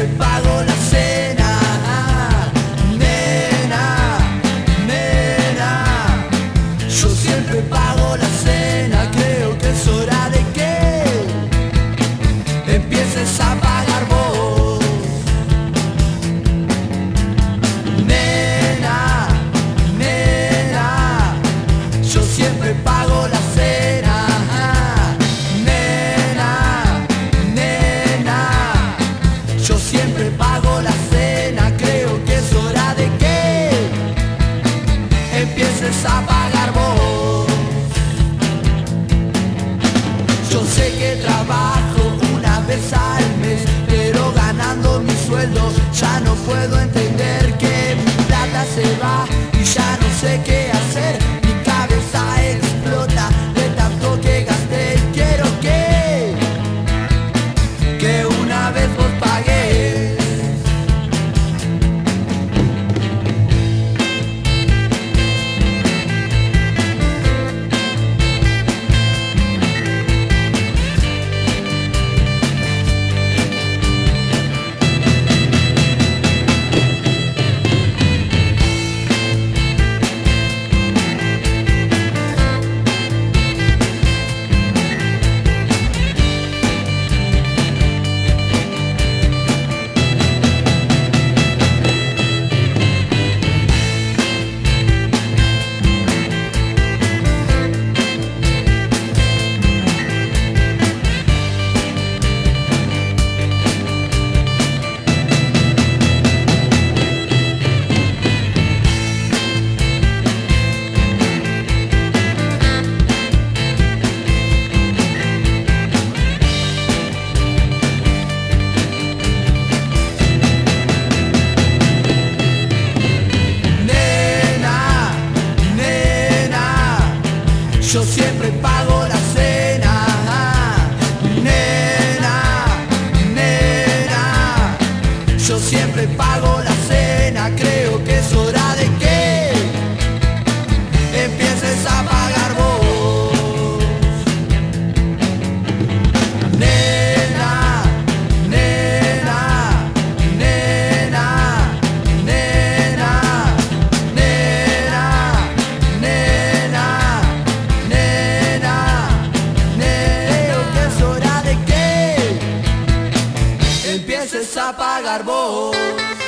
everybody Ya no puedo entender que mi plata se va y ya no sé qué yo siempre pago la cena. Nena, nena, yo siempre pago a pagar vos.